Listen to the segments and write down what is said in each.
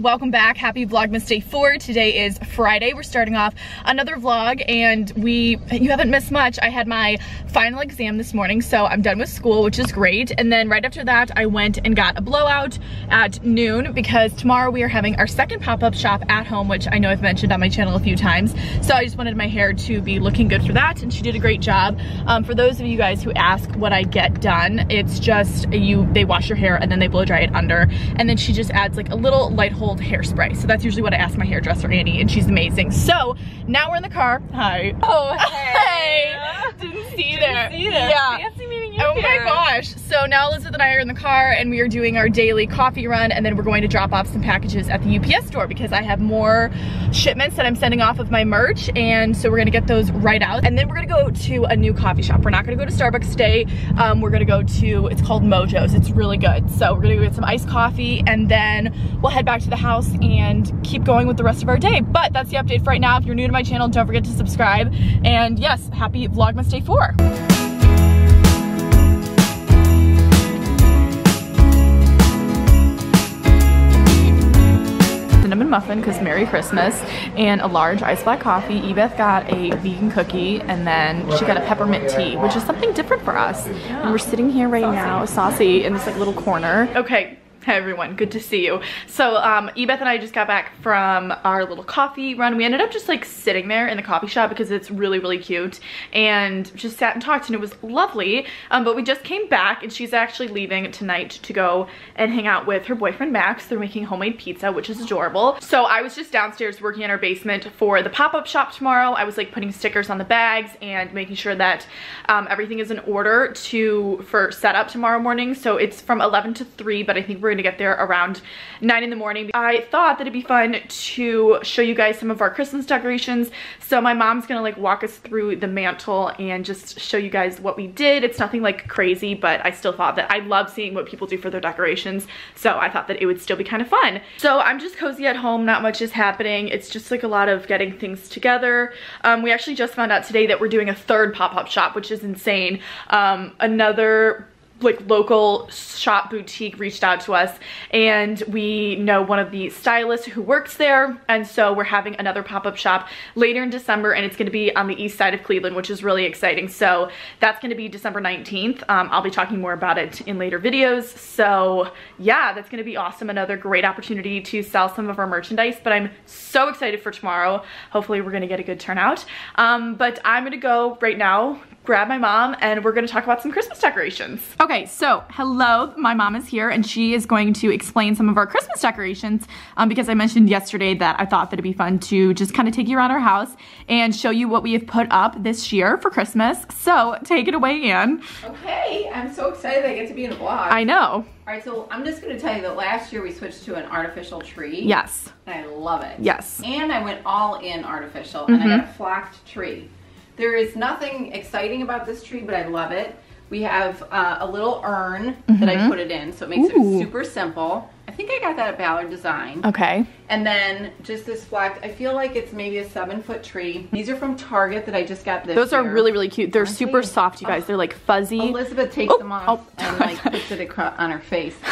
welcome back. Happy Vlogmas Day 4. Today is Friday. We're starting off another vlog and we, you haven't missed much. I had my final exam this morning, so I'm done with school, which is great. And then right after that, I went and got a blowout at noon because tomorrow we are having our second pop-up shop at home, which I know I've mentioned on my channel a few times. So I just wanted my hair to be looking good for that and she did a great job. Um, for those of you guys who ask what I get done, it's just you, they wash your hair and then they blow dry it under. And then she just adds like a little light hold hairspray. So that's usually what I ask my hairdresser, Annie, and she's amazing. So now we're in the car. Hi. Oh, hey. hey. Didn't see you Didn't there. See. Yeah. Fancy Oh my gosh. So now Elizabeth and I are in the car and we are doing our daily coffee run and then we're going to drop off some packages at the UPS store because I have more shipments that I'm sending off of my merch and so we're gonna get those right out. And then we're gonna go to a new coffee shop. We're not gonna go to Starbucks today. Um, we're gonna go to, it's called Mojo's. It's really good. So we're gonna go get some iced coffee and then we'll head back to the house and keep going with the rest of our day. But that's the update for right now. If you're new to my channel, don't forget to subscribe. And yes, happy Vlogmas Day 4. Muffin because Merry Christmas and a large iced black coffee. Ebeth got a vegan cookie and then she got a peppermint tea, which is something different for us. And we're sitting here right now, saucy, in this like little corner. Okay, Hey everyone, good to see you. So um, Ebeth and I just got back from our little coffee run. We ended up just like sitting there in the coffee shop because it's really, really cute and just sat and talked and it was lovely. Um, but we just came back and she's actually leaving tonight to go and hang out with her boyfriend Max. They're making homemade pizza, which is adorable. So I was just downstairs working in our basement for the pop-up shop tomorrow. I was like putting stickers on the bags and making sure that um, everything is in order to for setup tomorrow morning. So it's from 11 to 3, but I think we're gonna get there around 9 in the morning. I thought that it'd be fun to show you guys some of our Christmas decorations. So my mom's gonna like walk us through the mantel and just show you guys what we did. It's nothing like crazy, but I still thought that I love seeing what people do for their decorations. So I thought that it would still be kind of fun. So I'm just cozy at home, not much is happening. It's just like a lot of getting things together. Um, we actually just found out today that we're doing a third pop-up shop, which is insane. Um, another like local shop boutique reached out to us and we know one of the stylists who works there and so we're having another pop-up shop later in December and it's going to be on the east side of Cleveland which is really exciting. So that's going to be December 19th um, I'll be talking more about it in later videos. So yeah that's going to be awesome. Another great opportunity to sell some of our merchandise but I'm so excited for tomorrow. Hopefully we're going to get a good turnout. Um, but I'm going to go right now grab my mom and we're gonna talk about some Christmas decorations. Okay, so hello, my mom is here and she is going to explain some of our Christmas decorations um, because I mentioned yesterday that I thought that it'd be fun to just kind of take you around our house and show you what we have put up this year for Christmas. So take it away, Anne. Okay, I'm so excited I get to be in a vlog. I know. All right, so I'm just gonna tell you that last year we switched to an artificial tree. Yes. And I love it. Yes. And I went all in artificial and I got a flocked tree. There is nothing exciting about this tree, but I love it. We have uh, a little urn that I put it in, so it makes Ooh. it super simple. I think I got that at Ballard Design. Okay. And then just this flocked, I feel like it's maybe a seven foot tree. These are from Target that I just got this Those are really, really cute. They're super soft, you guys. They're like fuzzy. Elizabeth takes Oh, them off oh. and like puts it across on her face.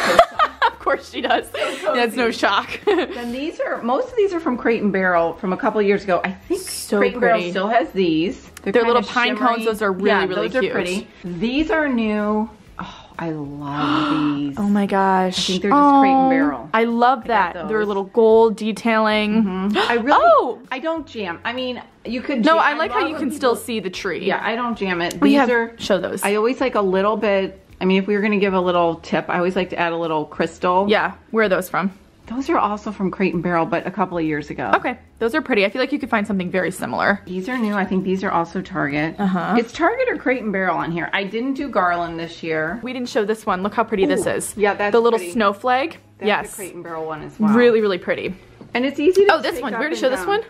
of course she does. That's no shock. then these are most of these are from Crate and Barrel from a couple years ago. I think So Crate and Barrel still has these. They're, They're little pine shimmery. cones. Those are really, yeah, really those cute. are pretty. These are new. Oh, I love these. Oh my gosh. I think they're just Crate and Oh, Barrel. I love got that. They're those. little gold detailing. Mm-hmm. I really. Oh! I don't jam. I mean, you could. No. I like how you when can still see the tree. Yeah, I don't jam it. We These have, are. show those. I always like a little bit. I mean, if we were gonna give a little tip, I always like to add a little crystal. yeah, where are those from? Those are also from Crate and Barrel, but a couple of years ago. Okay, those are pretty. I feel like you could find something very similar. These are new. I think these are also Target. Uh-huh. It's Target or Crate and Barrel on here. I didn't do garland this year. We didn't show this one. Look how pretty this is. yeah, that's The little pretty. snowflake. That's yes. the Crate and Barrel one as well. Really, really pretty. And it's easy to Oh, this one. We up already and showed this one?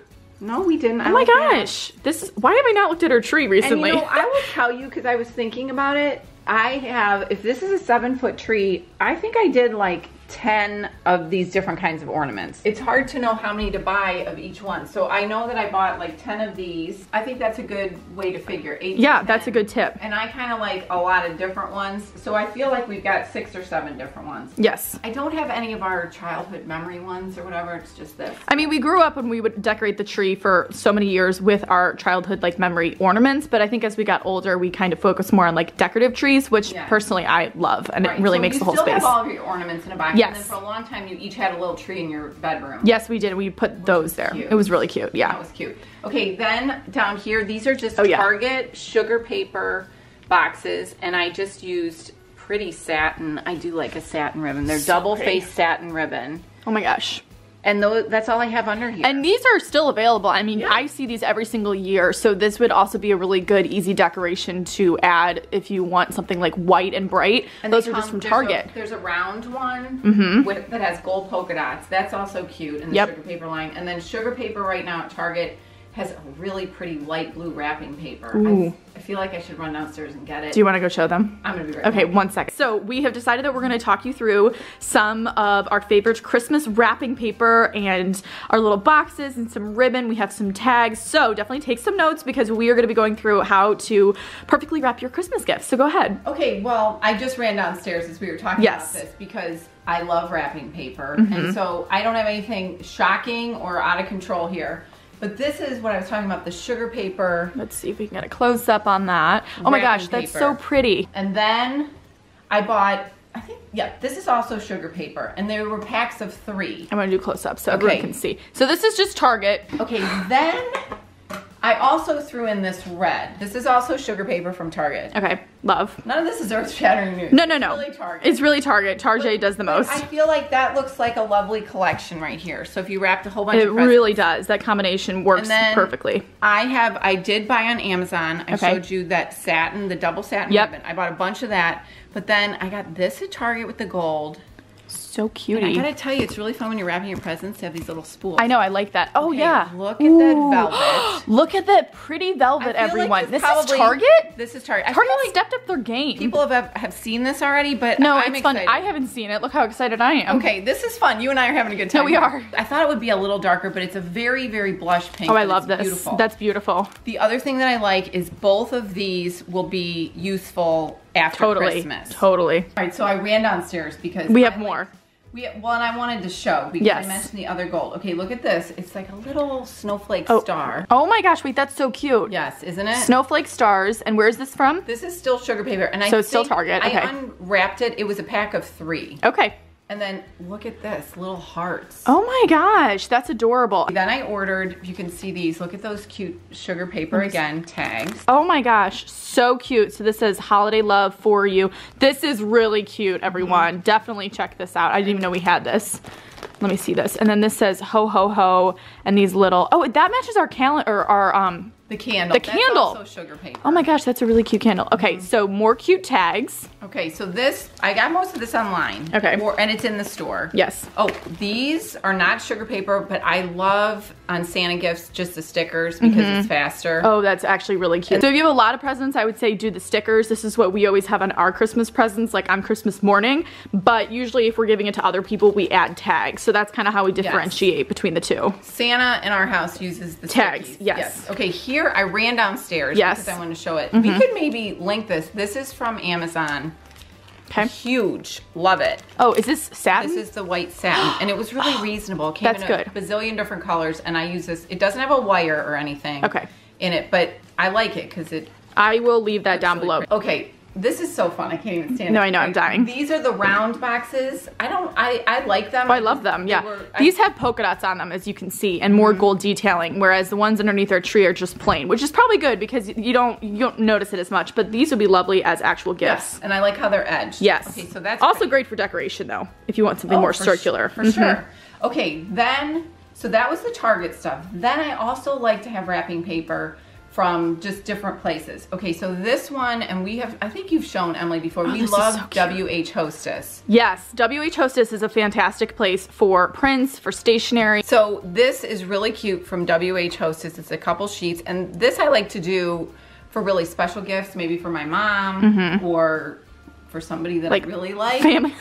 No, we didn't. Oh my gosh. This is, why have I not looked at her tree And recently? you know, I will tell you because I was thinking about it. I have, if this is a seven foot tree, I think I did like 10 of these different kinds of ornaments. It's hard to know how many to buy of each one. So I know that I bought like 10 of these. I think that's a good way to figure. Eight Yeah, 10. that's a good tip. And I kind of like a lot of different ones. So I feel like we've got six or seven different ones. Yes. I don't have any of our childhood memory ones or whatever. It's just this. I mean, we grew up and we would decorate the tree for so many years with our childhood like memory ornaments, but I think as we got older, we kind of focused more on like decorative trees, which Yeah. personally I love and Right, it really so makes the whole still space. have all of your ornaments in a box. Yes. And then for a long time, you each had a little tree in your bedroom. Yes, we did. We put those there. cute. It was really cute. Yeah. That was cute. Okay, then down here, these are just Oh, yeah. Target sugar paper boxes, and I just used pretty satin. I do like a satin ribbon. They're So double pretty. face satin ribbon. Oh my gosh. And tho- that's all I have under here. And these are still available. I mean, Yeah. I see these every single year. So this would also be a really good, easy decoration to add if you want something like white and bright. And Those they are just come- from there's a- Target. There's a round one mm-hmm. with, that has gold polka dots. That's also cute in the Yep. sugar paper line. And then sugar paper right now at Target has a really pretty light blue wrapping paper. I, I feel like I should run downstairs and get it. Do you want to go show them? I'm gonna be right Okay, back. one second. So we have decided that we're going to talk you through some of our favorite Christmas wrapping paper and our little boxes and some ribbon. We have some tags. So definitely take some notes because we are going to be going through how to perfectly wrap your Christmas gifts. So go ahead. Okay, well, I just ran downstairs as we were talking Yes. About this because I love wrapping paper. Mm-hmm. And so I don't have anything shocking or out of control here. But this is what I was talking about the sugar paper. Let's see if we can get a close up on that. Oh my gosh, that's so pretty. And then I bought, I think, yeah, this is also sugar paper. And there were packs of three. I'm to do close up so everyone can see. So this is just Target. Okay, then I also threw in this red. This is also sugar paper from Target. Okay, love. None of this is earth shattering news. No, no, It's no. really Target. It's really Target. Target does the most. I feel like that looks like a lovely collection right here. So if you wrapped a whole bunch It really does. That combination works And then- perfectly. I have, I did buy on Amazon. I Okay. showed you that satin, the double satin Yep. ribbon. I bought a bunch of that. But then I got this at Target with the gold. So And I gotta tell you, it's really fun when you're wrapping your presents to have these little spools. I know, I like that. Oh Okay, yeah. look at that velvet. Look at that pretty velvet, feel like everyone. this this is Target? This is Target. I Target like stepped up their game. people have have seen this already, but no, I'm it's fun. excited. I haven't seen it. Look how excited I am. Okay, this is fun. You and I are having a good time. No, we are. I thought it would be a little darker, but it's a very, very blush pink. Oh, I love this. Beautiful. That's beautiful. the other thing that I like is both of these will be useful after Totally. Christmas. Totally. All right, so I ran downstairs because We have I more. Like, we well, and I wanted to show because Yes. I mentioned the other gold. Okay, look at this. It's like a little snowflake Oh. star. Oh my gosh, wait, that's so cute. Yes, isn't it? Snowflake stars. And where's this from? This is still sugar paper, and I So it's still Target, okay. I unwrapped it. It was a pack of three, Okay. And then look at this little hearts. Oh my gosh, that's adorable. Then I ordered. You can see these. Look at those cute sugar paper again tags. Oh my gosh, so cute. So this says holiday love for you. This is really cute, everyone. Definitely check this out. I didn't even know we had this. Let me see this. And then this says ho ho ho and these little Oh, that matches our calendar our um The candle. The That's candle. also sugar paper. Oh my gosh, that's a really cute candle. Okay, mm-hmm. so more cute tags. Okay, so this I got most of this online. Okay. And it's in the store. Yes. Oh, these are not sugar paper, but I love on Santa gifts just the stickers because mm-hmm. it's faster. Oh, that's actually really cute. So if you have a lot of presents, I would say do the stickers. This is what we always have on our Christmas presents, like on Christmas morning. But usually if we're giving it to other people, we add tags. So that's kind of how we differentiate between the two. Santa in our house uses the Tags, stickies. yes. Okay, here I ran downstairs Yes. because I want to show it. We mm-hmm. could maybe link this. This is from Amazon. Okay. Huge. Love it. Oh, is this satin? This is the white satin, and it was really reasonable. It came That's in good. a bazillion different colors, and I use this. It doesn't have a wire or anything Okay. in it, but I like it because it I will leave that down below. Okay, this is so fun. I can't even stand No, it. No, I know, I'm dying. These are the round boxes. I don't. I I like them. Oh, I love them. Yeah, were- I- these have polka dots on them, as you can see, and more gold detailing. Whereas the ones underneath our tree are just plain, which is probably good because you don't you don't notice it as much. But these would be lovely as actual gifts. Yes, and I like how they're edged. Yes. Okay, so that's also pretty. great for decoration, though, if you want something Oh, more for circular. for Mhm. sure. Okay, then so that was the Target stuff. Then I also like to have wrapping paper from just different places. Okay, so this one, and we have, I think you've shown Emily before. Oh, we Oh, is love so. WH Hostess. Yes, WH Hostess is a fantastic place for prints, for stationery. So this is really cute from WH Hostess. It's a couple sheets, and this I like to do for really special gifts, maybe for my mom mm-hmm. or for somebody that Like I really like. Family.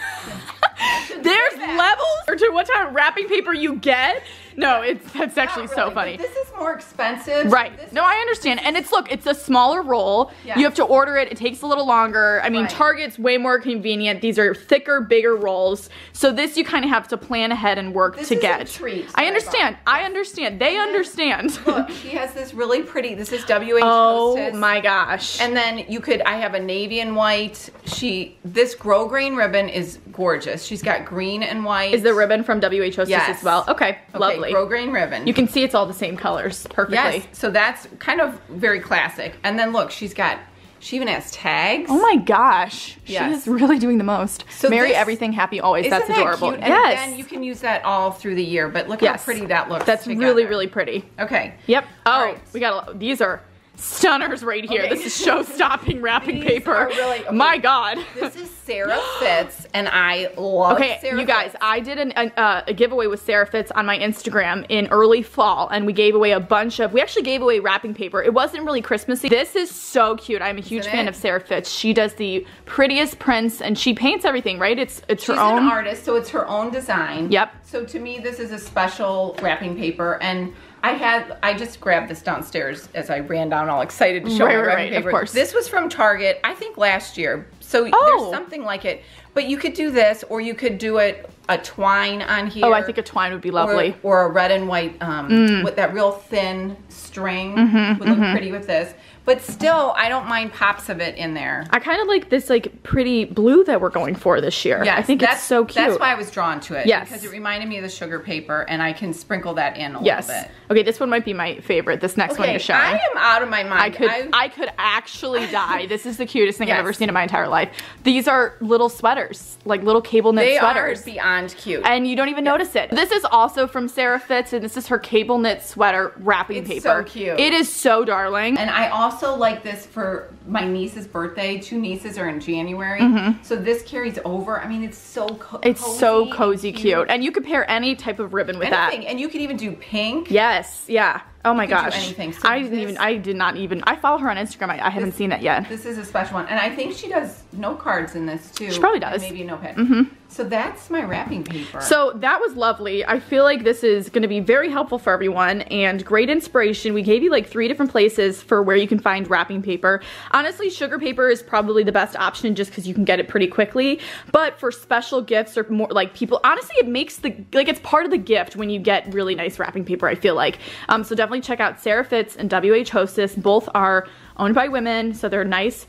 There's levels or to what type of wrapping paper you get. No, it's that's actually Not so funny. This is more expensive. Right. This No, I understand. And it's look, it's a smaller roll. Yes. You have to order it. It takes a little longer. I mean, Right. Target's way more convenient. These are thicker, bigger rolls. So this you kind of have to plan ahead and work This to is a get. treat I I understand. I understand. They understand. Look, she has this really pretty. This is WH oh Hostess. my gosh. And then you could, I have a navy and white. She, this grosgrain ribbon is gorgeous. She's got green and white. is the ribbon from WH Hostess Yes. as well? Okay, okay, lovely. Grosgrain ribbon. you can see it's all the same colors perfectly. yes. So that's kind of very classic. And then look, she's got, she even has tags. Oh my gosh. She Yes. is really doing the most. So Merry this- everything happy always. That's that adorable. cute? And yes. you can use that all through the year, but look yes. how pretty that looks. That's together. really, really pretty. Okay. Yep. Oh, right. we got a lot. These are stunners right here. Okay. This is show-stopping wrapping These paper. really- okay. My God. This is Sara Fitz, and I love Okay, Sara you guys, Fitz. I did an, an, uh, a giveaway with Sara Fitz on my Instagram in early fall, and we gave away a bunch of. We actually gave away wrapping paper. It wasn't really Christmassy. This is so cute. I'm a huge Isn't fan it? of Sara Fitz. She does the prettiest prints, and she paints everything. Right? It's it's She's her own. an artist, so it's her own design. Yep. So to me, this is a special wrapping paper, and I had I just grabbed this downstairs as I ran down, all excited to show Right, my right, right, of course. This was from Target, I think last year. So Oh. there's something like it, but you could do this, or you could do it a twine on here. Oh, I think a twine would be lovely. Mm. Or, or a red and white um, with that real thin string Mm-hmm, would look pretty with this. But still, I don't mind pops of it in there. I kind of like this like pretty blue that we're going for this year. Yeah, I think that's, it's so cute. That's why I was drawn to it. Yes. Because it reminded me of the sugar paper, and I can sprinkle that in a Yes. little bit. Okay, this one might be my favorite. This next one Okay, to show. I am out of my mind. I could I, could actually die. This is the cutest thing I've ever seen in my entire life. These are little sweaters, like little cable knit they sweaters. are beyond cute. and you don't even notice it. This is also from Sara Fitz, and this is her cable knit sweater wrapping paper. It's paper. so cute. It is so darling. And I also like this for my niece's birthday. Two nieces are in January, mm-hmm. so this carries over. I mean, it's so it's cozy so and cozy cute. and you could pair any type of ribbon with Anything, that. and you could even do pink. Yes, yeah. Oh my gosh. anything. So I didn't this- even. I did not even. I follow her on Instagram. I, I haven't This- seen it yet. This is a special one, and I think she does note cards in this too. She probably does. Maybe a notepad. Mm-hmm. So that's my wrapping paper. So that was lovely. I feel like this is going to be very helpful for everyone and great inspiration. We gave you like three different places for where you can find wrapping paper. Honestly, sugar paper is probably the best option just because you can get it pretty quickly. But for special gifts or more like people, honestly, it makes the like it's part of the gift when you get really nice wrapping paper. I feel like. Um, so definitely check out Sara Fitz and WH Hostess. Both are owned by women, so they're nice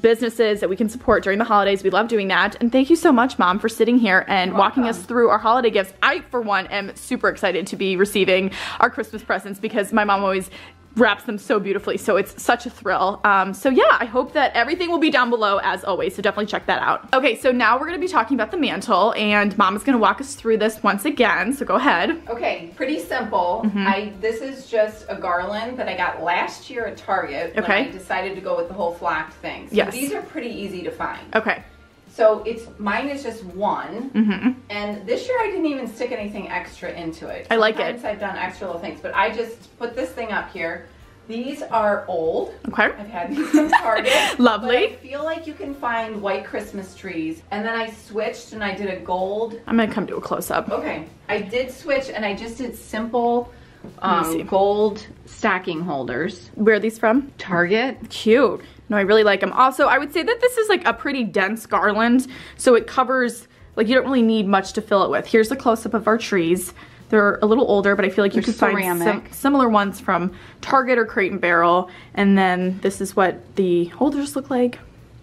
businesses that we can support during the holidays. We love doing that. And thank you so much, Mom, for sitting here and walking us through our holiday gifts. I, for one, am super excited to be receiving our Christmas presents because my mom always wraps them so beautifully. So it's such a thrill. Um, so yeah, I hope that everything will be down below as always. So definitely check that out. Okay, so now we're going to be talking about the mantel and mom is going to walk us through this once again. So go ahead. Okay, pretty simple. Mm-hmm. I this is just a garland that I got last year at Target when I decided to go with the whole flocked thing. So Yes. these are pretty easy to find. Okay. So it's mine is just one, Mm-hmm. and this year I didn't even stick anything extra into it. I like it. Sometimes I've done extra little things, but I just put this thing up here. These are old. Okay. I've had these from Target. Lovely. I feel like you can find white Christmas trees, and then I switched and I did a gold I'm going to come do a close up. Okay, I did switch and I just did simple Let me see. um, gold stocking holders. Where are these from? Target. cute. No, I really like them. Also, I would say that this is like a pretty dense garland, so it covers, like you don't really need much to fill it with. Here's a close-up of our trees. They're a little older, but I feel like you They're could find ceramic. sim- similar ones from Target or Crate and Barrel. And then this is what the holders look like.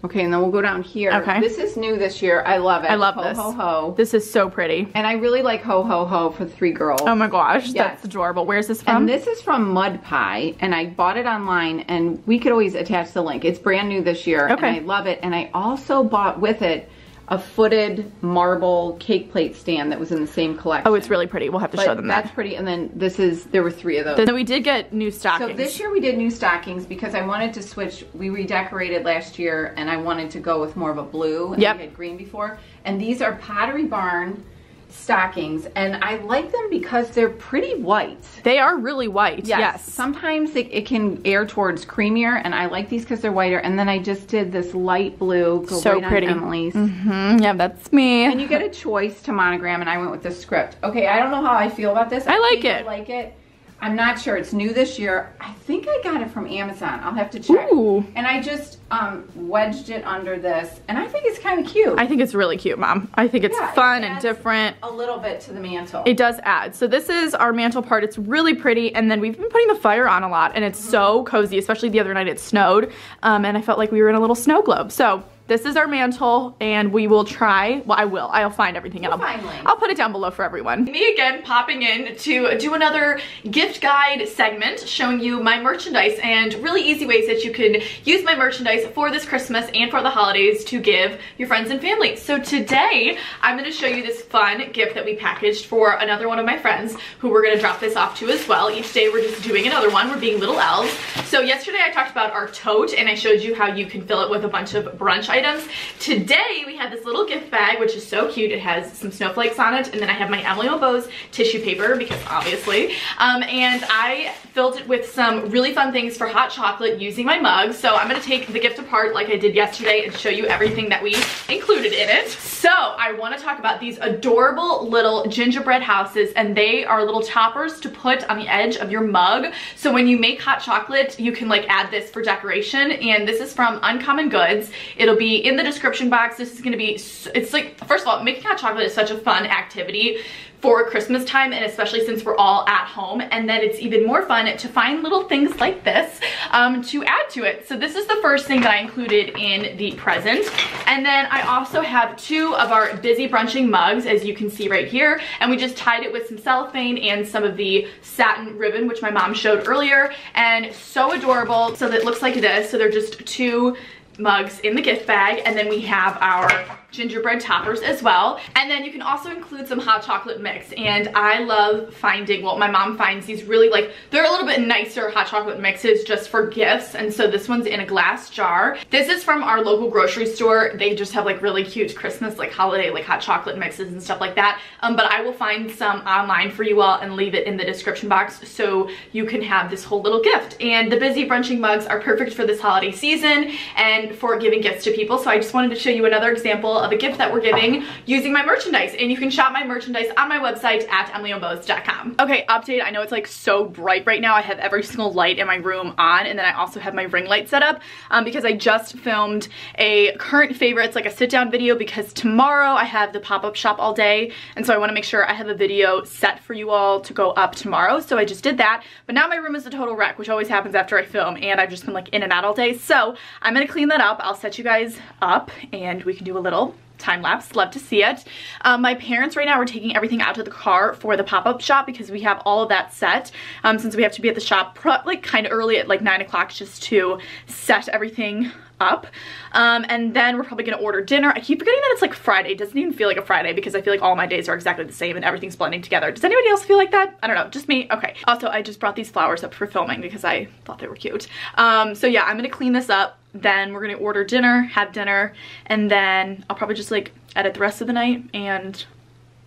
Okay, and then we'll go down here. Okay. This is new this year. I love it. I love ho, this. Ho ho This is so pretty. And I really like ho ho ho for the three girls. Oh my gosh, Yes. that's adorable. Where's this from? and this is from Mud Pie, and I bought it online, and we could always attach the link. It's brand new this year, Okay. and I love it. And I also bought with it a footed marble cake plate stand that was in the same collection. oh, it's really pretty. We'll have to but show them that. that's pretty. And then this is there were three of those. Then we did get new stockings. So this year we did new stockings because I wanted to switch. We redecorated last year, and I wanted to go with more of a blue. And Yep. We had green before, and these are Pottery Barn stockings and I like them because they're pretty white. They are really white, yes. yes. Sometimes it, it, can err towards creamier and I like these because they're whiter. And then I just did this light blue, so right pretty. Emily's. Mm -hmm. Yeah, that's me. And you get a choice to monogram and I went with the script. Okay, I don't know how I feel about this. I, I like it. I like it. I'm not sure. It's new this year. I think I got it from Amazon. I'll have to check. Ooh. And I just um, wedged it under this, and I think it's kind of cute. I think it's really cute, Mom. I think it's yeah, fun it and different. A little bit to the mantel. It does add. So this is our mantel part. It's really pretty, and then we've been putting the fire on a lot, and it's mm -hmm. so cozy, especially the other night it snowed, um, and I felt like we were in a little snow globe. So this is our mantel and we will try, well I will, I'll find everything we'll I'll, I'll put it down below for everyone. Me again popping in to do another gift guide segment showing you my merchandise and really easy ways that you can use my merchandise for this Christmas and for the holidays to give your friends and family. So today I'm gonna show you this fun gift that we packaged for another one of my friends who we're gonna drop this off to as well. Each day we're just doing another one, we're being little elves. So yesterday I talked about our tote and I showed you how you can fill it with a bunch of brunch items. Today we have this little gift bag, which is so cute. It has some snowflakes on it, and then I have my Emily Bose tissue paper, because obviously. Um, and I filled it with some really fun things for hot chocolate using my mug. So I'm gonna take the gift apart like I did yesterday and show you everything that we included in it. So I wanna talk about these adorable little gingerbread houses, and they are little toppers to put on the edge of your mug. So when you make hot chocolate, you can like add this for decoration. And this is from Uncommon Goods. It'll be in the description box. This is gonna be, it's like, first of all, making hot chocolate is such a fun activity for Christmas time and especially since we're all at home and then it's even more fun to find little things like this um, to add to it. So this is the first thing that I included in the present and then I also have two of our busy brunching mugs as you can see right here and we just tied it with some cellophane and some of the satin ribbon which my mom showed earlier and so adorable so that it looks like this so they're just two mugs in the gift bag and then we have our gingerbread toppers as well. And then you can also include some hot chocolate mix. And I love finding, well, my mom finds these really like, they're a little bit nicer hot chocolate mixes just for gifts. And so this one's in a glass jar. This is from our local grocery store. They just have like really cute Christmas, like holiday, like hot chocolate mixes and stuff like that. Um, but I will find some online for you all and leave it in the description box so you can have this whole little gift. And the Busy Brunching mugs are perfect for this holiday season and for giving gifts to people. So I just wanted to show you another example of a gift that we're giving using my merchandise. And you can shop my merchandise on my website at emilyoandbows.com. Okay, update. I know it's like so bright right now. I have every single light in my room on and then I also have my ring light set up um, because I just filmed a current favorites, like a sit down video because tomorrow I have the pop-up shop all day. And so I wanna make sure I have a video set for you all to go up tomorrow. So I just did that. But now my room is a total wreck, which always happens after I film and I've just been like in and out all day. So I'm gonna clean that up. I'll set you guys up and we can do a little time lapse love to see it um, my parents right now are taking everything out to the car for the pop-up shop because we have all of that set um, since we have to be at the shop like kind of early at like nine o'clock just to set everything up. Um, and then we're probably gonna order dinner. I keep forgetting that it's like Friday. It doesn't even feel like a Friday because I feel like all my days are exactly the same and everything's blending together. Does anybody else feel like that? I don't know, just me? Okay. Also, I just brought these flowers up for filming because I thought they were cute. Um, so yeah, I'm gonna clean this up. Then we're gonna order dinner, have dinner, and then I'll probably just like edit the rest of the night and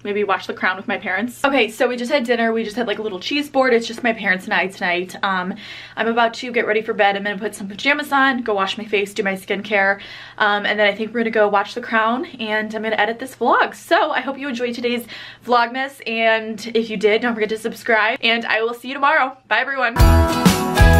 maybe watch The Crown with my parents. Okay, so we just had dinner. We just had like a little cheese board. It's just my parents and I tonight. Um, I'm about to get ready for bed. I'm gonna put some pajamas on, go wash my face, do my skincare, um, and then I think we're gonna go watch The Crown and I'm gonna edit this vlog. So I hope you enjoyed today's Vlogmas and if you did, don't forget to subscribe and I will see you tomorrow. Bye everyone.